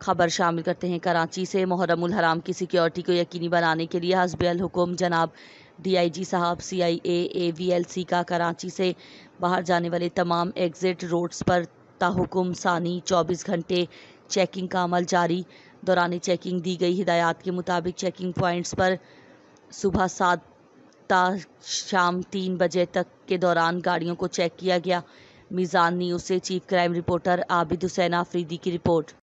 खबर शामिल करते हैं। कराची से मुहर्रमुल हराम की सिक्योरिटी को यकीनी बनाने के लिए हसब अल हुकुम जनाब डीआईजी साहब सीआईए, एवीएलसी का कराची से बाहर जाने वाले तमाम एग्जिट रोड्स पर ताहुकुम सानी 24 घंटे चेकिंग का अमल जारी। दौरान चेकिंग दी गई। हिदायत के मुताबिक चेकिंग पॉइंट्स पर सुबह सात ता शाम तीन बजे तक के दौरान गाड़ियों को चेक किया गया। मीज़ान न्यूज़ से chief crime reporter Abid Hussain Afridi की रिपोर्ट।